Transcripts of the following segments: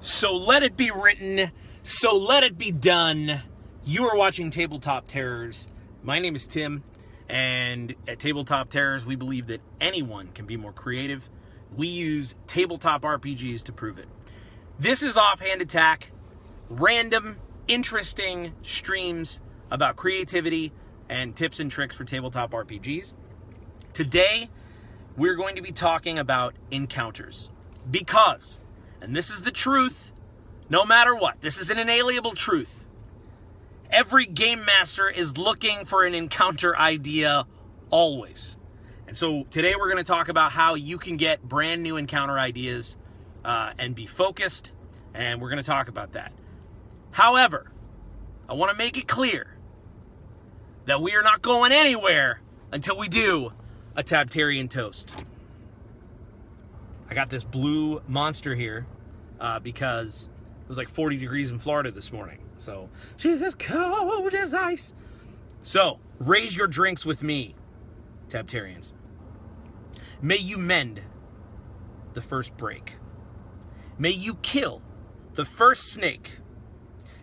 So let it be written. So let it be done. You are watching Tabletop Terrors. My name is Tim, and at Tabletop Terrors, we believe that anyone can be more creative. We use tabletop RPGs to prove it. This is Offhand Attack, random, interesting streams about creativity and tips and tricks for tabletop RPGs. Today, we're going to be talking about encounters because, and this is the truth, no matter what, this is an inalienable truth. Every game master is looking for an encounter idea always. And so today we're going to talk about how you can get brand new encounter ideas uh, and be focused, and we're going to talk about that. However, I want to make it clear that we are not going anywhere until we do a Tabtarian toast. I got this blue monster here uh, because it was like 40 degrees in Florida this morning. So she's as cold as ice. So raise your drinks with me, Tabtarians. May you mend the first break. May you kill the first snake.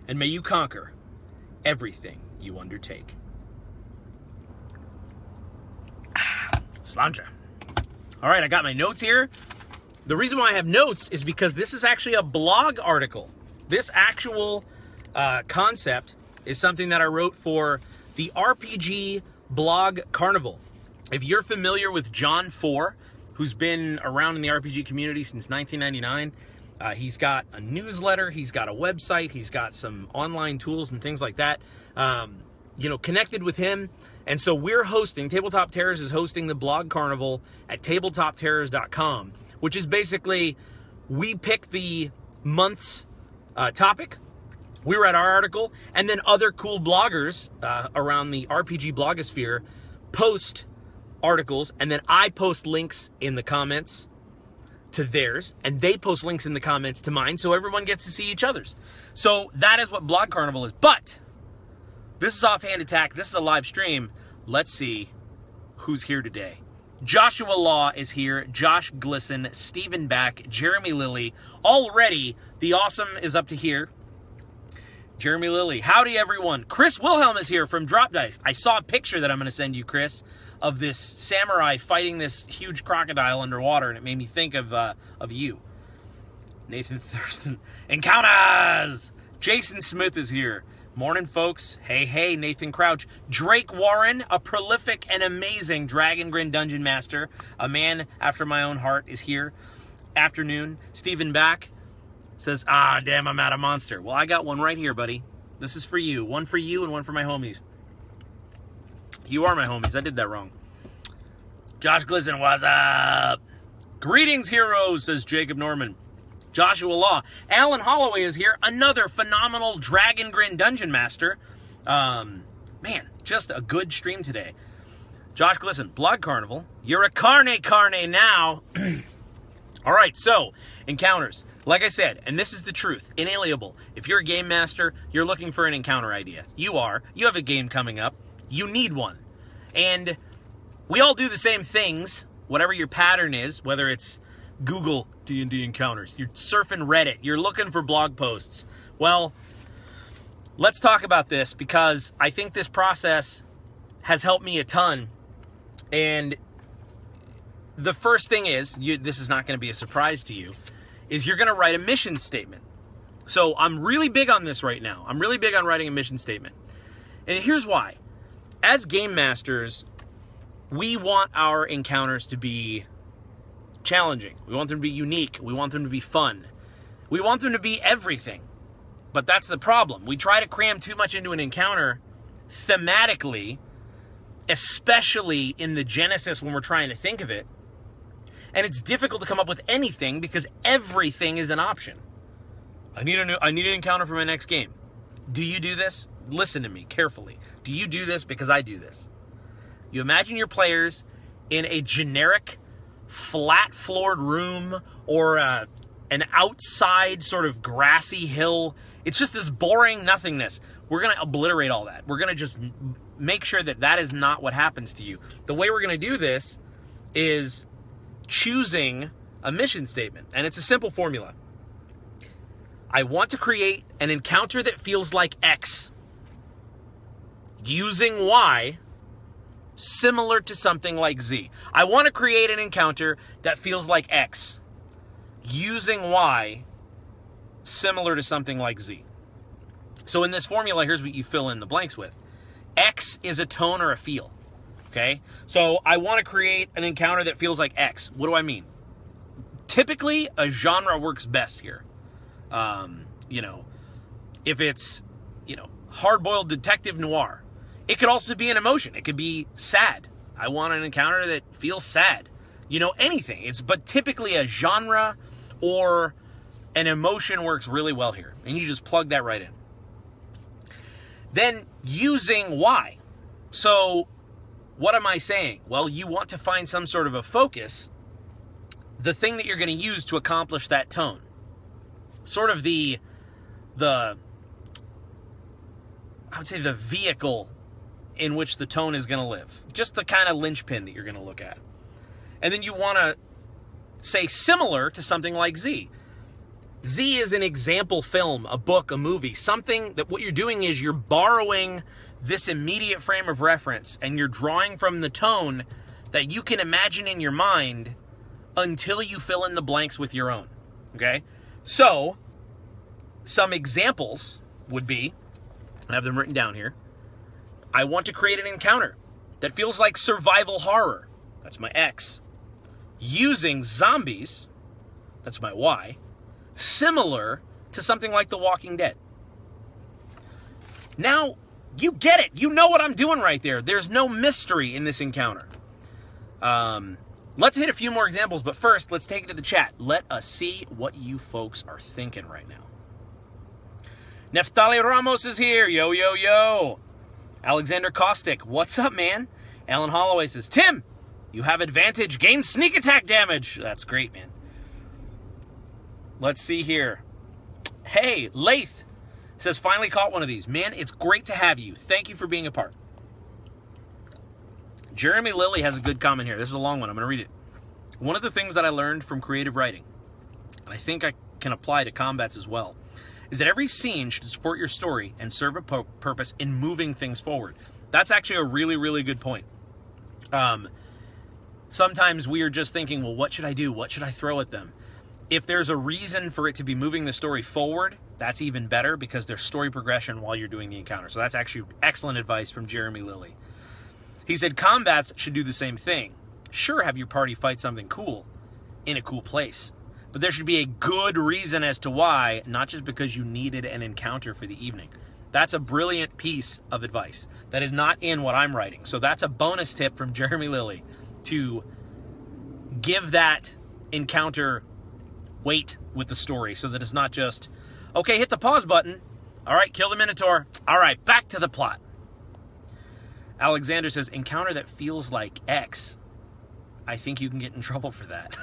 And may you conquer everything you undertake. Sláinte. All right, I got my notes here. The reason why I have notes is because this is actually a blog article. This actual uh, concept is something that I wrote for the RPG Blog Carnival. If you're familiar with Johnn Four, who's been around in the RPG community since 1999, uh, he's got a newsletter, he's got a website, he's got some online tools and things like that. Um, you know, connected with him. And so we're hosting, Tabletop Terrors is hosting the blog carnival at tabletopterrors.com which is basically we pick the month's uh, topic. We read our article, and then other cool bloggers uh, around the RPG blogosphere post articles, and then I post links in the comments to theirs, and they post links in the comments to mine, so everyone gets to see each other's. So that is what Blog Carnival is. But this is Offhand Attack. This is a live stream. Let's see who's here today. Joshua Law is here, Josh Glisson, Stephen Back, Jeremy Lilly. Already, the awesome is up to here. Jeremy Lilly. Howdy, everyone. Chris Wilhelm is here from Drop Dice. I saw a picture that I'm going to send you, Chris, of this samurai fighting this huge crocodile underwater, and it made me think of, uh, of you. Nathan Thurston. Encounters! Jason Smith is here. Morning, folks. Hey, hey, Nathan Crouch. Drake Warren, a prolific and amazing Dragon Grin Dungeon Master, a man after my own heart, is here. Afternoon. Stephen Back says, Ah, damn, I'm out of monster. Well, I got one right here, buddy. This is for you. One for you and one for my homies. You are my homies. I did that wrong. Josh Glisson, what's up? Greetings, heroes, says Jacob Norman. Joshua Law. Alan Holloway is here, another phenomenal Dragon Grin Dungeon Master. Um, man, just a good stream today. Josh Glisson, Blood Carnival. You're a carne carne now. All right, so encounters. Like I said, and this is the truth, inalienable. If you're a game master, you're looking for an encounter idea. You are. You have a game coming up. You need one. And we all do the same things, whatever your pattern is, whether it's Google D&D encounters. You're surfing Reddit. You're looking for blog posts. Well, let's talk about this because I think this process has helped me a ton. And the first thing is, you, this is not going to be a surprise to you, is you're going to write a mission statement. So I'm really big on this right now. I'm really big on writing a mission statement. And here's why. As game masters, we want our encounters to be challenging. We want them to be unique. We want them to be fun. We want them to be everything. But that's the problem. We try to cram too much into an encounter thematically, especially in the genesis when we're trying to think of it. And it's difficult to come up with anything because everything is an option. I need a new I need an encounter for my next game. Do you do this? Listen to me carefully. Do you do this because I do this? You imagine your players in a generic flat floored room or uh, an outside sort of grassy hill. It's just this boring nothingness. We're going to obliterate all that. We're going to just make sure that that is not what happens to you. The way we're going to do this is choosing a mission statement, and it's a simple formula. I want to create an encounter that feels like X using Y similar to something like Z. I want to create an encounter that feels like X using Y similar to something like Z. So in this formula, here's what you fill in the blanks with. X is a tone or a feel. Okay? So I want to create an encounter that feels like X. What do I mean? Typically, a genre works best here. Um, you know, if it's, you know, hard boiled detective noir, it could also be an emotion. It could be sad. I want an encounter that feels sad. You know, anything. It's but typically a genre or an emotion works really well here. And you just plug that right in. Then using why. So what am I saying? Well, you want to find some sort of a focus, the thing that you're going to use to accomplish that tone. Sort of the the I would say the vehicle in which the tone is going to live. Just the kind of linchpin that you're going to look at. And then you want to say similar to something like Z. Z is an example film, a book, a movie, something that what you're doing is you're borrowing this immediate frame of reference and you're drawing from the tone that you can imagine in your mind until you fill in the blanks with your own. Okay? So, some examples would be I have them written down here. I want to create an encounter that feels like survival horror. That's my X. Using zombies. That's my Y. Similar to something like The Walking Dead. Now, you get it. You know what I'm doing right there. There's no mystery in this encounter. Um, let's hit a few more examples, but first, let's take it to the chat. Let us see what you folks are thinking right now. Neftali Ramos is here. Yo, yo, yo. Alexander Caustic, what's up, man? Alan Holloway says, Tim, you have advantage. Gain sneak attack damage. That's great, man. Let's see here. Hey, Lath says, finally caught one of these. Man, it's great to have you. Thank you for being a part. Jeremy Lilly has a good comment here. This is a long one. I'm going to read it. One of the things that I learned from creative writing, and I think I can apply to combats as well, is that every scene should support your story and serve a purpose in moving things forward. That's actually a really, really good point. Um, sometimes we are just thinking, well, what should I do? What should I throw at them? If there's a reason for it to be moving the story forward, that's even better because there's story progression while you're doing the encounter. So that's actually excellent advice from Jeremy Lilly. He said combats should do the same thing. Sure, have your party fight something cool in a cool place. But there should be a good reason as to why, not just because you needed an encounter for the evening. That's a brilliant piece of advice that is not in what I'm writing. So that's a bonus tip from Jeremy Lilly to give that encounter weight with the story so that it's not just, okay, hit the pause button. All right, kill the Minotaur. All right, back to the plot. Alexander says, encounter that feels like X. I think you can get in trouble for that.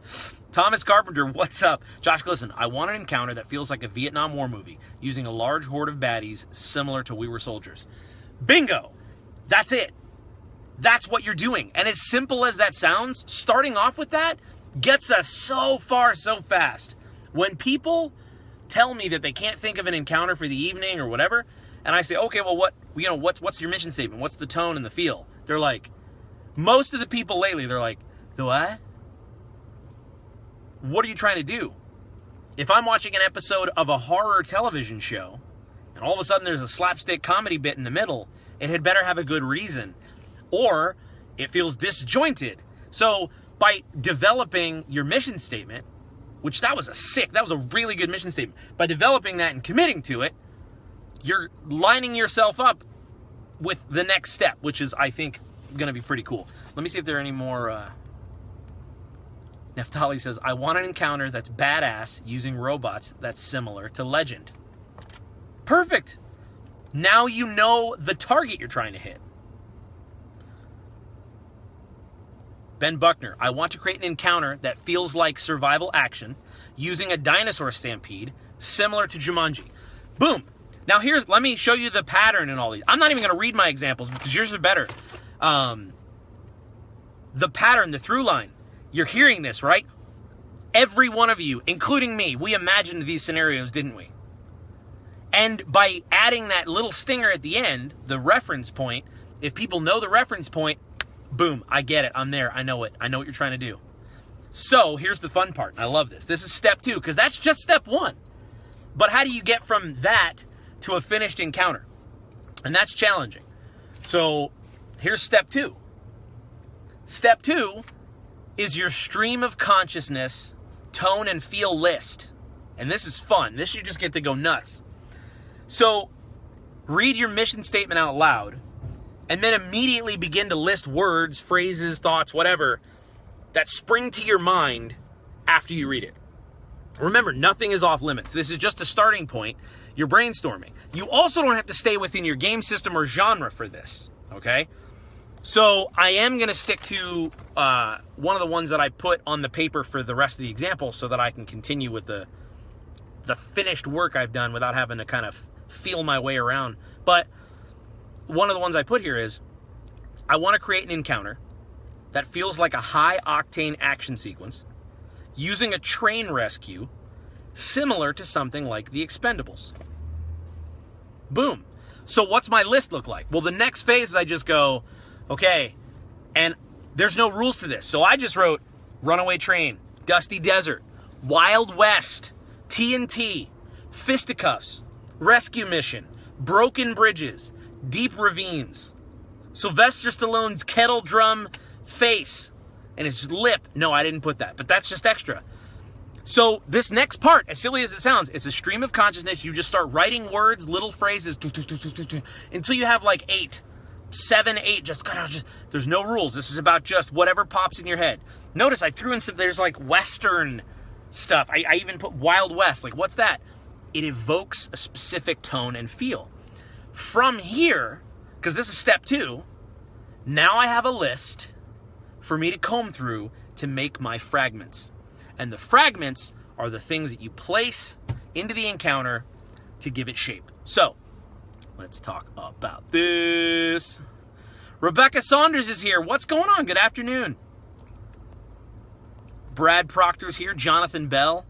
Thomas Carpenter, what's up? Josh Glisson, I want an encounter that feels like a Vietnam War movie, using a large horde of baddies similar to We Were Soldiers. Bingo! That's it. That's what you're doing. And as simple as that sounds, starting off with that gets us so far so fast. When people tell me that they can't think of an encounter for the evening or whatever, and I say, okay, well, what, you know, what's, what's your mission statement? What's the tone and the feel? They're like, most of the people lately, they're like, the what? What are you trying to do? If I'm watching an episode of a horror television show, and all of a sudden there's a slapstick comedy bit in the middle, it had better have a good reason. Or it feels disjointed. So by developing your mission statement, which that was a sick, that was a really good mission statement. By developing that and committing to it, you're lining yourself up with the next step, which is, I think, going to be pretty cool. Let me see if there are any more uh, Neftali says, I want an encounter that's badass using robots that's similar to Legend. Perfect. Now you know the target you're trying to hit. Ben Buckner, I want to create an encounter that feels like survival action using a dinosaur stampede similar to Jumanji. Boom. Now here's, let me show you the pattern in all these. I'm not even going to read my examples because yours are better. Um, the pattern, the through line. You're hearing this, right? Every one of you, including me, we imagined these scenarios, didn't we? And by adding that little stinger at the end, the reference point, if people know the reference point, boom, I get it. I'm there. I know it. I know what you're trying to do. So here's the fun part. I love this. This is step two, because that's just step one. But how do you get from that to a finished encounter? And that's challenging. So here's step two. Step two is your stream of consciousness, tone, and feel list. And this is fun. This you just get to go nuts. So read your mission statement out loud and then immediately begin to list words, phrases, thoughts, whatever that spring to your mind after you read it. Remember, nothing is off limits. This is just a starting point. You're brainstorming. You also don't have to stay within your game system or genre for this, okay? So I am going to stick to uh, one of the ones that I put on the paper for the rest of the example so that I can continue with the the finished work I've done without having to kind of feel my way around. But one of the ones I put here is I want to create an encounter that feels like a high octane action sequence using a train rescue similar to something like the Expendables. Boom. So what's my list look like? Well, the next phase is I just go, okay, and there's no rules to this. So I just wrote Runaway Train, Dusty Desert, Wild West, TNT, Fisticuffs, Rescue Mission, Broken Bridges, Deep Ravines, Sylvester Stallone's kettle drum face, and his lip. No, I didn't put that, but that's just extra. So this next part, as silly as it sounds, it's a stream of consciousness. You just start writing words, little phrases, until you have like eight, seven, eight. Just of just. There's no rules. This is about just whatever pops in your head. Notice I threw in some. There's like Western stuff. I, I even put Wild West. Like what's that? It evokes a specific tone and feel. From here, because this is step two. Now I have a list for me to comb through to make my fragments. And the fragments are the things that you place into the encounter to give it shape. So, let's talk about this. Rebecca Saunders is here. What's going on? Good afternoon. Brad Proctor's here. Jonathan Bell.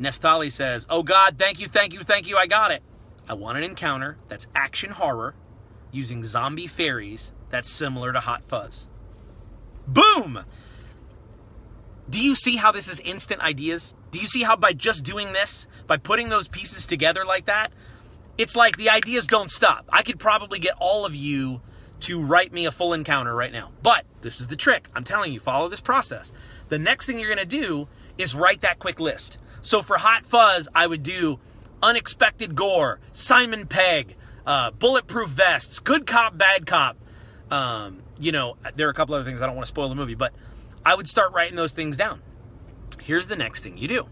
Neftali says, Oh God, thank you, thank you, thank you. I got it. I want an encounter that's action horror using zombie fairies that's similar to Hot Fuzz. Boom! Do you see how this is instant ideas? Do you see how by just doing this, by putting those pieces together like that, it's like the ideas don't stop. I could probably get all of you to write me a full encounter right now. But this is the trick. I'm telling you, follow this process. The next thing you're going to do is write that quick list. So for Hot Fuzz, I would do Unexpected Gore, Simon Pegg, uh, Bulletproof Vests, Good Cop, Bad Cop, um, you know, there are a couple other things I don't want to spoil the movie, but I would start writing those things down. Here's the next thing you do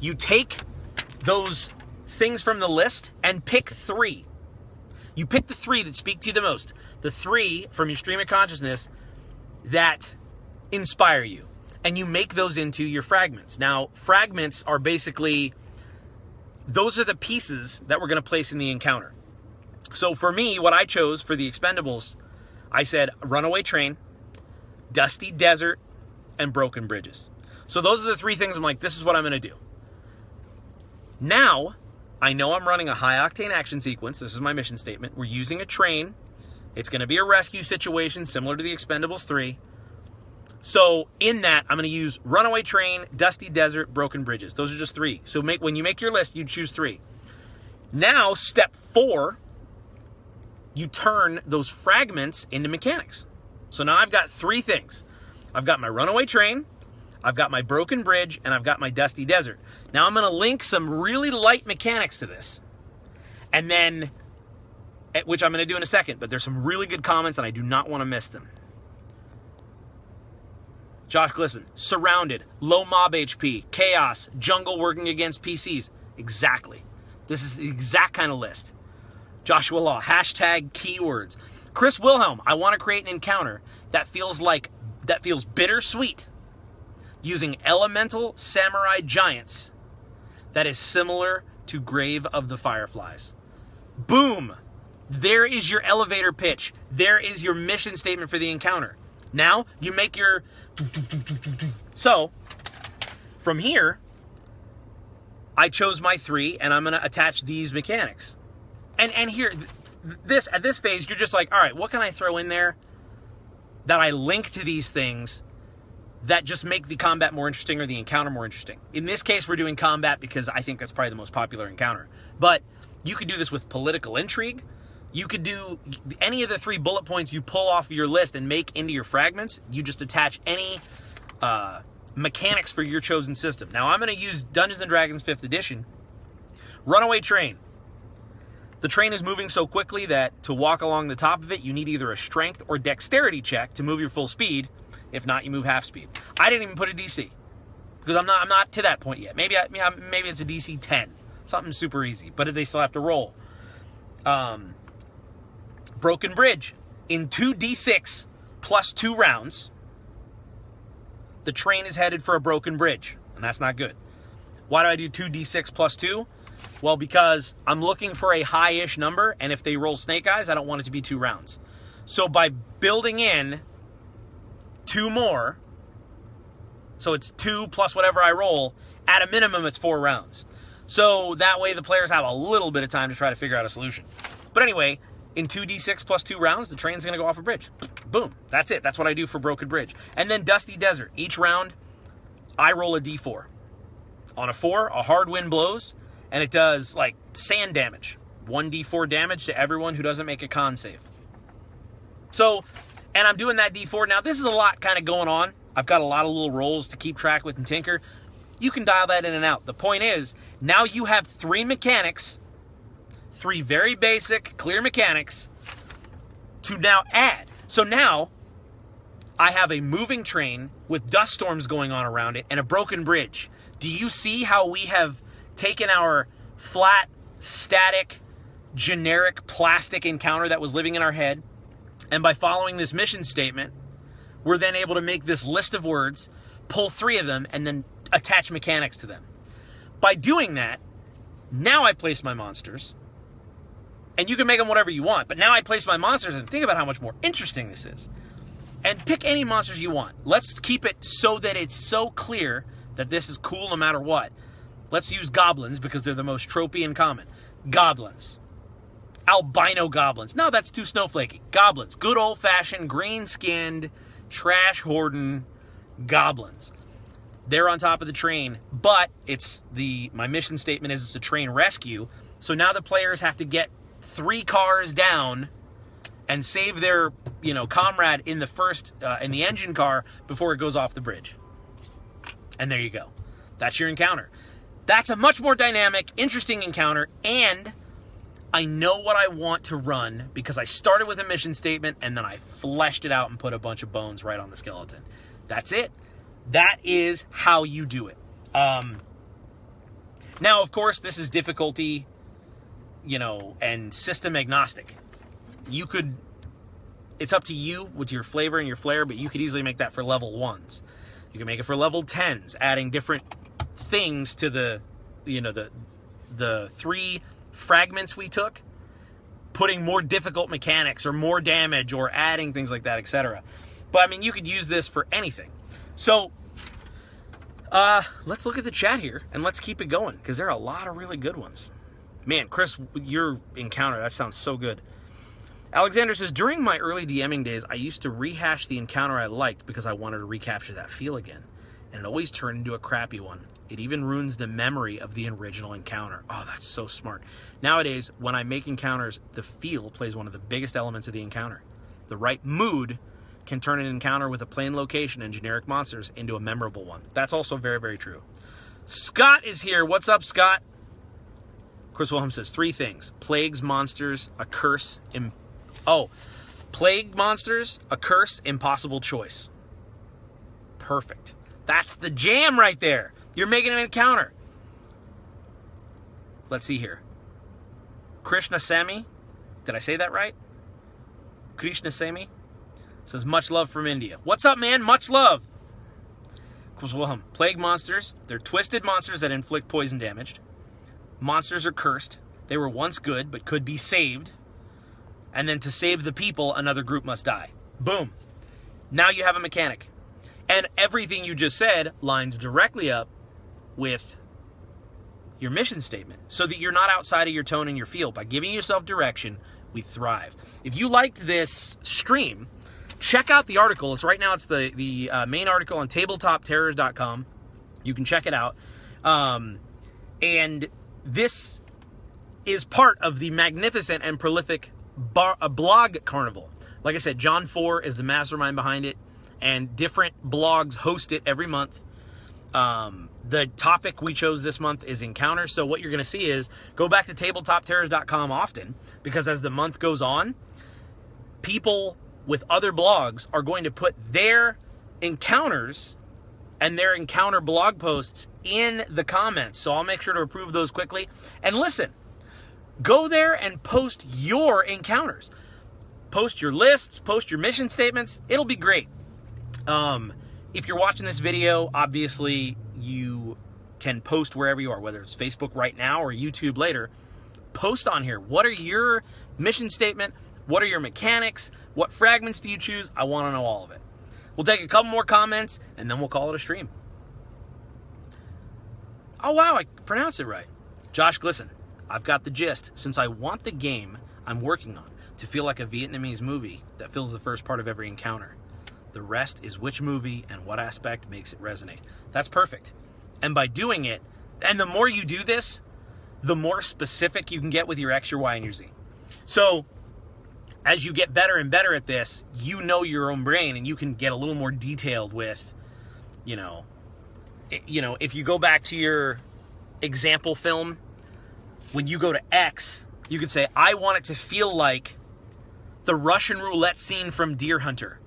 you take those things from the list and pick three. You pick the three that speak to you the most, the three from your stream of consciousness that inspire you, and you make those into your fragments. Now, fragments are basically those are the pieces that we're going to place in the encounter. So for me, what I chose for the Expendables, I said Runaway Train, Dusty Desert, and Broken Bridges. So those are the three things I'm like, this is what I'm going to do. Now, I know I'm running a high octane action sequence. This is my mission statement. We're using a train. It's going to be a rescue situation similar to the Expendables 3. So in that, I'm going to use Runaway Train, Dusty Desert, Broken Bridges. Those are just three. So make when you make your list, you choose three. Now, step four you turn those fragments into mechanics. So now I've got three things. I've got my runaway train, I've got my broken bridge, and I've got my dusty desert. Now I'm going to link some really light mechanics to this. And then, eh, which I'm going to do in a second, but there's some really good comments and I do not want to miss them. Josh Glisson, surrounded, low mob HP, chaos, jungle working against PCs. Exactly. This is the exact kind of list. Joshua Law, hashtag keywords. Chris Wilhelm, I want to create an encounter that feels like, that feels bittersweet using elemental samurai giants that is similar to Grave of the Fireflies. Boom! There is your elevator pitch. There is your mission statement for the encounter. Now you make your. So, from here, I chose my three, and I'm going to attach these mechanics. And and here, this at this phase, you're just like, all right, what can I throw in there that I link to these things that just make the combat more interesting or the encounter more interesting. In this case, we're doing combat because I think that's probably the most popular encounter. But you could do this with political intrigue. You could do any of the three bullet points you pull off your list and make into your fragments. You just attach any uh, mechanics for your chosen system. Now, I'm going to use Dungeons & Dragons 5th Edition. Runaway Train. The train is moving so quickly that to walk along the top of it, you need either a strength or dexterity check to move your full speed if not, you move half speed. I didn't even put a DC because I'm not I'm not to that point yet. Maybe I, maybe it's a DC 10, something super easy, but they still have to roll. Um, Broken Bridge in two D6 plus two rounds. The train is headed for a broken bridge, and that's not good. Why do I do two D6 plus two? Well, because I'm looking for a high-ish number, and if they roll snake eyes, I don't want it to be two rounds. So by building in two more. So it's two plus whatever I roll. At a minimum, it's four rounds. So that way the players have a little bit of time to try to figure out a solution. But anyway, in 2d6 plus two rounds, the train's going to go off a bridge. Boom. That's it. That's what I do for Broken Bridge. And then Dusty Desert. Each round, I roll a d4. On a 4, a hard wind blows, and it does like sand damage. 1d4 damage to everyone who doesn't make a con save. So and I'm doing that D4. Now, this is a lot kind of going on. I've got a lot of little rolls to keep track with and tinker. You can dial that in and out. The point is, now you have three mechanics, three very basic, clear mechanics to now add. So now I have a moving train with dust storms going on around it and a broken bridge. Do you see how we have taken our flat, static, generic plastic encounter that was living in our head and by following this mission statement, we're then able to make this list of words, pull three of them, and then attach mechanics to them. By doing that, now I place my monsters, and you can make them whatever you want, but now I place my monsters, and think about how much more interesting this is. And pick any monsters you want. Let's keep it so that it's so clear that this is cool no matter what. Let's use goblins because they're the most tropey and common. Goblins albino goblins. No, that's too snowflakey. Goblins. Good old fashioned green skinned, trash hoarding goblins. They're on top of the train, but it's the my mission statement is it's a train rescue. So now the players have to get three cars down and save their you know comrade in the first uh, in the engine car before it goes off the bridge. And there you go. That's your encounter. That's a much more dynamic, interesting encounter, and I know what I want to run because I started with a mission statement and then I fleshed it out and put a bunch of bones right on the skeleton. That's it. That is how you do it. Um, now, of course, this is difficulty, you know, and system agnostic. You could, it's up to you with your flavor and your flair, but you could easily make that for level ones. You can make it for level 10s, adding different things to the, you know, the, the three fragments we took, putting more difficult mechanics or more damage or adding things like that, etc. But I mean, you could use this for anything. So uh, let's look at the chat here and let's keep it going because there are a lot of really good ones. Man, Chris, your encounter, that sounds so good. Alexander says, during my early DMing days, I used to rehash the encounter I liked because I wanted to recapture that feel again. And it always turned into a crappy one. It even ruins the memory of the original encounter. Oh, that's so smart. Nowadays, when I make encounters, the feel plays one of the biggest elements of the encounter. The right mood can turn an encounter with a plain location and generic monsters into a memorable one. That's also very, very true. Scott is here. What's up, Scott? Chris Wilhelm says three things plagues, monsters, a curse. Oh, plague monsters, a curse, impossible choice. Perfect. That's the jam right there. You're making an encounter. Let's see here. Krishna Sami, did I say that right? Krishna Sami says, much love from India. What's up, man? Much love. Wilhelm, plague monsters. They're twisted monsters that inflict poison damage. Monsters are cursed. They were once good, but could be saved. And then to save the people, another group must die. Boom. Now you have a mechanic. And everything you just said lines directly up with your mission statement so that you're not outside of your tone and your field. By giving yourself direction, we thrive. If you liked this stream, check out the article. It's right now, it's the, the uh, main article on tabletopterrors.com. You can check it out. Um, and this is part of the magnificent and prolific bar, uh, blog carnival. Like I said, Johnn Four is the mastermind behind it, and different blogs host it every month. Um, the topic we chose this month is encounters. So what you're going to see is go back to tabletopterrors.com often because as the month goes on, people with other blogs are going to put their encounters and their encounter blog posts in the comments. So I'll make sure to approve those quickly. And listen, go there and post your encounters. Post your lists, post your mission statements. It'll be great. Um, if you're watching this video, obviously you can post wherever you are, whether it's Facebook right now or YouTube later. Post on here. What are your mission statement? What are your mechanics? What fragments do you choose? I want to know all of it. We'll take a couple more comments and then we'll call it a stream. Oh, wow, I pronounced it right. Josh Glisson, I've got the gist. Since I want the game I'm working on to feel like a Vietnamese movie that fills the first part of every encounter, the rest is which movie and what aspect makes it resonate. That's perfect. And by doing it, and the more you do this, the more specific you can get with your X, your Y, and your Z. So as you get better and better at this, you know your own brain and you can get a little more detailed with, you know, you know, if you go back to your example film, when you go to X, you could say, I want it to feel like the Russian roulette scene from Deer Hunter.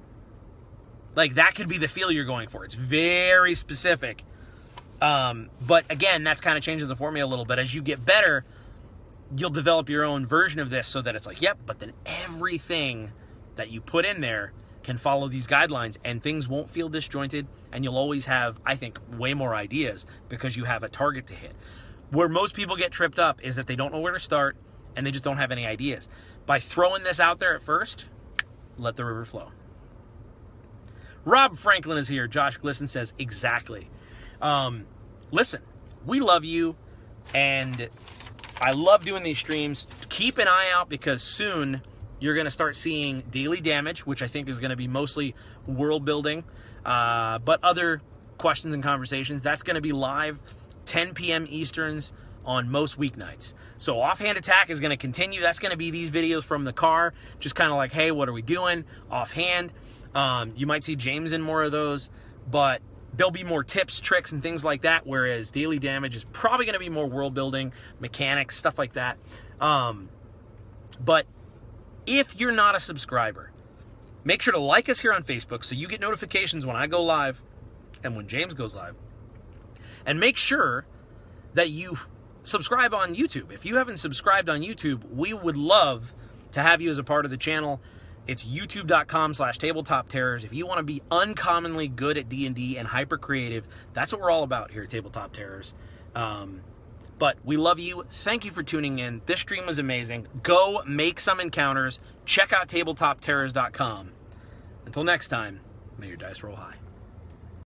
Like that could be the feel you're going for. It's very specific. Um, but again, that's kind of changing the formula a little bit. As you get better, you'll develop your own version of this so that it's like, yep, but then everything that you put in there can follow these guidelines and things won't feel disjointed and you'll always have, I think, way more ideas because you have a target to hit. Where most people get tripped up is that they don't know where to start and they just don't have any ideas. By throwing this out there at first, let the river flow. Rob Franklin is here. Josh Glisson says, exactly. Um, listen, we love you, and I love doing these streams. Keep an eye out because soon you're going to start seeing daily damage, which I think is going to be mostly world building, uh, but other questions and conversations. That's going to be live 10 p.m. Easterns on most weeknights. So offhand attack is going to continue. That's going to be these videos from the car, just kind of like, hey, what are we doing? Offhand. Um, you might see James in more of those, but there'll be more tips, tricks, and things like that. Whereas daily damage is probably going to be more world building, mechanics, stuff like that. Um, but if you're not a subscriber, make sure to like us here on Facebook so you get notifications when I go live and when James goes live. And make sure that you subscribe on YouTube. If you haven't subscribed on YouTube, we would love to have you as a part of the channel. It's youtube.com slash tabletop terrors. If you want to be uncommonly good at D&D and hyper creative, that's what we're all about here at Tabletop Terrors. Um, but we love you. Thank you for tuning in. This stream was amazing. Go make some encounters. Check out tabletopterrors.com. Until next time, may your dice roll high.